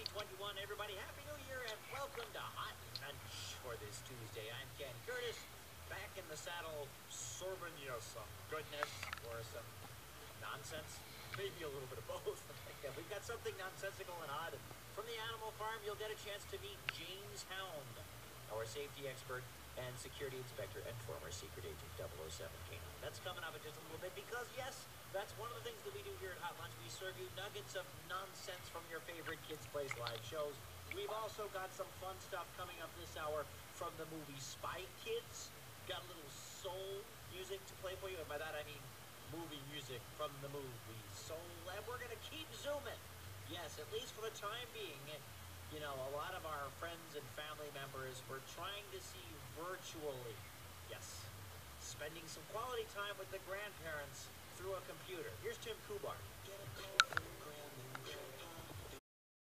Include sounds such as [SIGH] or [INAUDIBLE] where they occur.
2021. Everybody, Happy New Year and welcome to Hot Lunch for this Tuesday. I'm Ken Curtis, back in the saddle, serving you some goodness or some nonsense. Maybe a little bit of [LAUGHS] both. We've got something nonsensical and odd. From the Animal Farm, you'll get a chance to meet James Hound, our safety expert and security inspector and former secret agent 007 K9. That's coming up in just a little bit because, yes, that's one of the things that we do here at Hot Lunch. We serve you nuggets of nonsense from your favorite Kids Place live shows. We've also got some fun stuff coming up this hour from the movie Spy Kids. Got a little soul music to play for you, and by that I mean movie music from the movie Soul. And we're going to keep zooming. Yes, at least for the time being. You know, a lot of our friends and family members were trying to see virtually. Yes, spending some quality time with the grandparents through a computer. Here's Tim Kubart.